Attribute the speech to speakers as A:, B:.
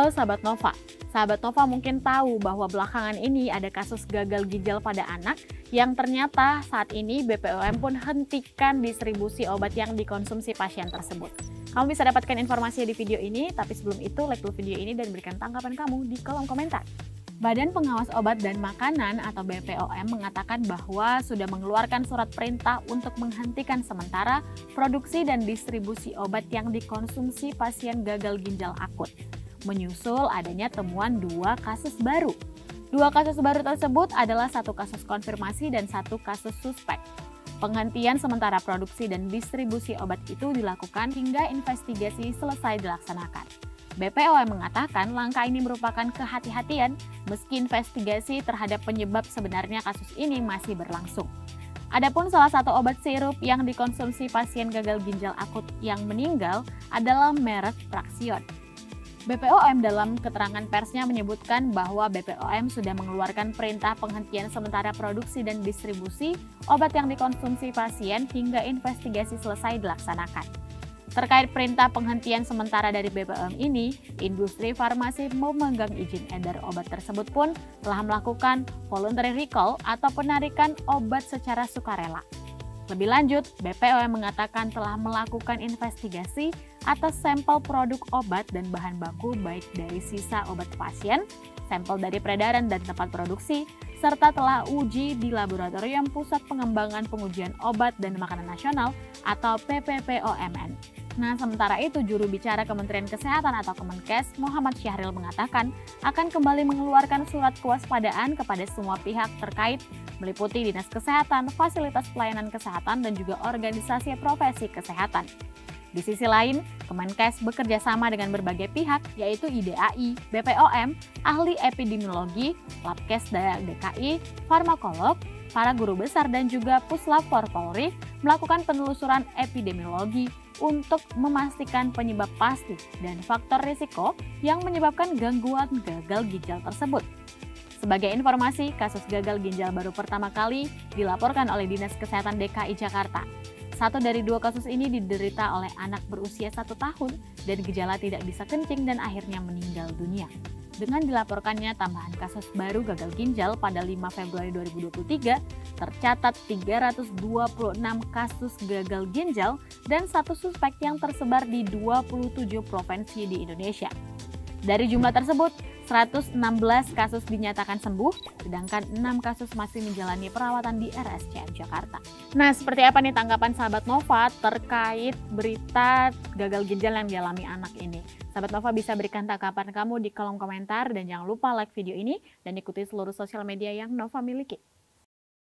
A: Halo sahabat Nova, sahabat Nova mungkin tahu bahwa belakangan ini ada kasus gagal ginjal pada anak yang ternyata saat ini BPOM pun hentikan distribusi obat yang dikonsumsi pasien tersebut. Kamu bisa dapatkan informasi di video ini, tapi sebelum itu like dulu video ini dan berikan tanggapan kamu di kolom komentar. Badan Pengawas Obat dan Makanan atau BPOM mengatakan bahwa sudah mengeluarkan surat perintah untuk menghentikan sementara produksi dan distribusi obat yang dikonsumsi pasien gagal ginjal akut menyusul adanya temuan dua kasus baru. Dua kasus baru tersebut adalah satu kasus konfirmasi dan satu kasus suspek. Penghentian sementara produksi dan distribusi obat itu dilakukan hingga investigasi selesai dilaksanakan. BPOM mengatakan langkah ini merupakan kehati-hatian meski investigasi terhadap penyebab sebenarnya kasus ini masih berlangsung. Adapun salah satu obat sirup yang dikonsumsi pasien gagal ginjal akut yang meninggal adalah merek Praxion. BPOM dalam keterangan persnya menyebutkan bahwa BPOM sudah mengeluarkan perintah penghentian sementara produksi dan distribusi obat yang dikonsumsi pasien hingga investigasi selesai dilaksanakan. Terkait perintah penghentian sementara dari BPOM ini, industri farmasi memegang izin edar obat tersebut pun telah melakukan voluntary recall atau penarikan obat secara sukarela. Lebih lanjut, BPOM mengatakan telah melakukan investigasi atas sampel produk obat dan bahan baku baik dari sisa obat pasien, sampel dari peredaran dan tempat produksi, serta telah uji di Laboratorium Pusat Pengembangan Pengujian Obat dan Makanan Nasional atau PPPOMN. Nah, sementara itu juru bicara Kementerian Kesehatan atau Kemenkes Muhammad Syahril mengatakan akan kembali mengeluarkan surat kewaspadaan kepada semua pihak terkait meliputi Dinas Kesehatan, Fasilitas Pelayanan Kesehatan, dan juga organisasi profesi kesehatan. Di sisi lain, Kemenkes bekerja sama dengan berbagai pihak, yaitu IDAI, BPOM, ahli epidemiologi, Labkes DKI, farmakolog, para guru besar dan juga Puslap Polri melakukan penelusuran epidemiologi untuk memastikan penyebab pasti dan faktor risiko yang menyebabkan gangguan gagal ginjal tersebut. Sebagai informasi, kasus gagal ginjal baru pertama kali dilaporkan oleh Dinas Kesehatan DKI Jakarta. Satu dari dua kasus ini diderita oleh anak berusia satu tahun dan gejala tidak bisa kencing dan akhirnya meninggal dunia. Dengan dilaporkannya tambahan kasus baru gagal ginjal pada 5 Februari 2023, tercatat 326 kasus gagal ginjal dan satu suspek yang tersebar di 27 provinsi di Indonesia. Dari jumlah tersebut, 116 kasus dinyatakan sembuh, sedangkan 6 kasus masih menjalani perawatan di RSCM Jakarta. Nah, seperti apa nih tanggapan sahabat Nova terkait berita gagal ginjal yang dialami anak ini? Sahabat Nova bisa berikan tanggapan kamu di kolom komentar dan jangan lupa like video ini dan ikuti seluruh sosial media yang Nova miliki.